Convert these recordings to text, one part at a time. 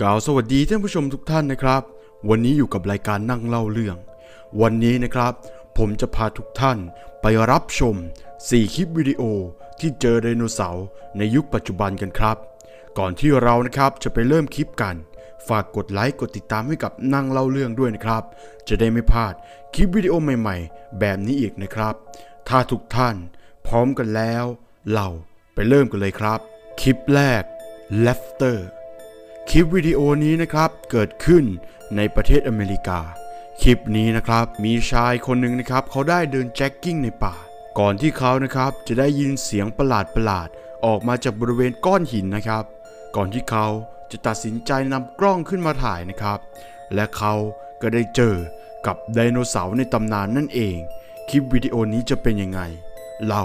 กล่าวสวัสดีท่านผู้ชมทุกท่านนะครับ วันนี้อยู่กับรายการนั่งเล่าเรื่อง วันนี้นะครับ ผมจะพาทุกท่านไปรับชม 4 คลิปวิดีโอที่เจอไดโนเสาร์ในยุคปัจจุบันกันครับ ก่อนที่เรานะครับจะไปเริ่มคลิปกัน ฝากกดไลค์กดติดตามให้กับนั่งเล่าเรื่องด้วยนะครับ จะได้ไม่พลาดคลิปวิดีโอใหม่ ๆ แบบนี้อีกนะครับ ถ้าทุกท่านพร้อมกันแล้ว เราไปเริ่มกันเลยครับ คลิปแรก Laughter คลิปวิดีโอนี้นะครับเกิดขึ้นในประเทศอเมริกา คลิปนี้นะครับมีชายคนหนึ่งนะครับเขาได้เดินแจ็คกิ้งในป่า ก่อนที่เขานะครับจะได้ยินเสียงประหลาดประหลาดออกมาจากบริเวณก้อนหินนะครับ ก่อนที่เขาจะตัดสินใจนำกล้องขึ้นมาถ่ายนะครับ และเขาก็ได้เจอกับไดโนเสาร์ในตำนานนั่นเอง คลิปวิดีโอนี้จะเป็นยังไง เรา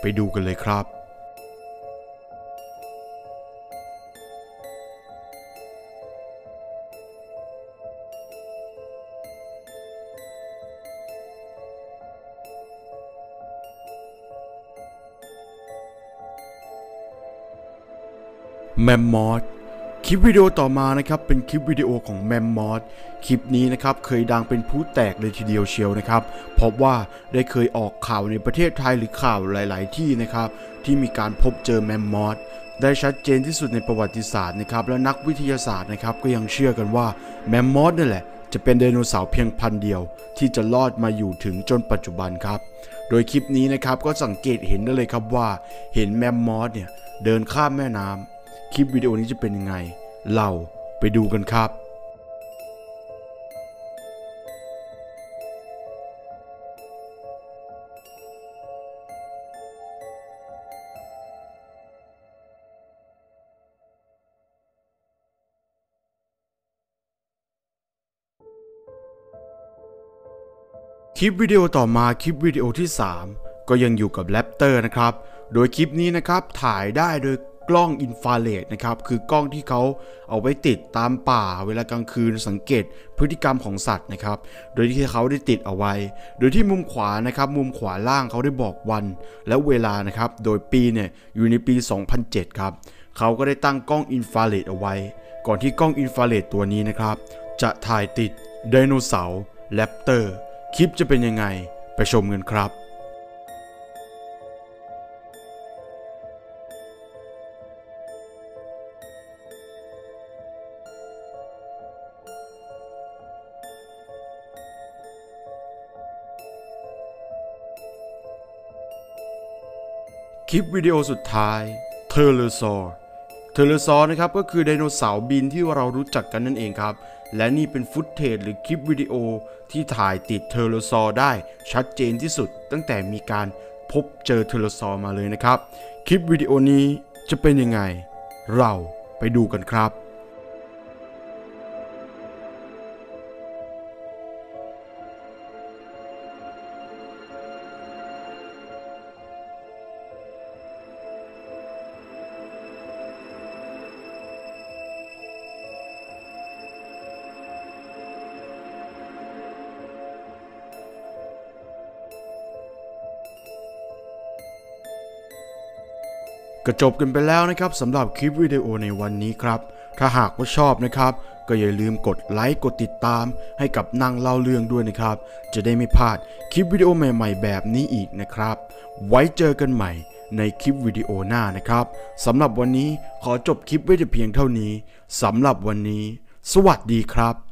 ไปดูกันเลยครับ แมมมอสคลิปวิดีโอต่อมานะครับเป็นคลิปวิดีโอของแมมมอสคลิปนี้นะครับเคยดังเป็นผู้แตกเลยทีเดียวเชียวนะครับเพราะว่าได้เคยออกข่าวในประเทศไทยหรือข่าวหลาย ๆ ที่นะครับที่มีการพบเจอแมมมอสได้ชัดเจนที่สุดในประวัติศาสตร์นะครับและนักวิทยาศาสตร์นะครับก็ยังเชื่อกันว่าแมมมอสนั่นแหละจะเป็นไดโนเสาร์เพียงพันเดียว ที่จะรอดมาอยู่ถึงจนปัจจุบันครับ โดยคลิปนี้นะครับก็สังเกตเห็นได้เลยครับว่า เห็นแมมมอสเนี่ยเดินข้ามแม่น้ำ คลิปวิดีโอนี้จะเป็นยังไง เราไปดูกันครับ คลิปวิดีโอต่อมาคลิปวิดีโอที่ 3 ก็ยังอยู่กับแรปเตอร์นะครับ โดยคลิปนี้นะครับถ่ายได้โดย กล้องอินฟราเรดนะครับ คือกล้องที่เขาเอาไว้ติดตามป่าเวลากลางคืนสังเกตพฤติกรรมของสัตว์นะครับ โดยที่เขาได้ติดเอาไว้ โดยที่มุมขวานะครับ มุมขวาล่างเขาได้บอกวัน และเวลานะครับ โดยปีเนี่ยอยู่ในปี 2007 ครับ เขาก็ได้ตั้งกล้องอินฟราเรดเอาไว้ ก่อนที่กล้องอินฟราเรดตัวนี้นะครับ จะถ่ายติดไดโนเสาร์แรปเตอร์ คลิปจะเป็นยังไง ไปชมกันครับ คลิปวิดีโอสุดท้ายเทอโรซอร์เทอโรซอร์นะครับก็คือไดโนเสาร์บินที่เรารู้จักกันนั่นเองครับ และนี่เป็น footage หรือคลิปวิดีโอที่ถ่ายติดเทอโรซอร์ได้ชัดเจนที่สุด ตั้งแต่มีการพบเจอเทอโรซอร์มาเลยนะครับ คลิปวิดีโอนี้จะเป็นยังไง เราไปดูกันครับ ก็จบกันไปแล้วนะครับสำหรับคลิปวิดีโอในวันนี้ครับ ถ้าหากว่าชอบนะครับ ก็อย่าลืมกดไลค์กดติดตาม ให้กับนั่งเล่าเรื่องด้วยนะครับ จะได้ไม่พลาดคลิปวิดีโอใหม่ ๆ แบบนี้อีกนะครับ ไว้เจอกันใหม่ในคลิปวิดีโอหน้านะครับสำหรับวันนี้ขอจบคลิปไว้แต่เพียงเท่านี้สำหรับวันนี้ สวัสดีครับ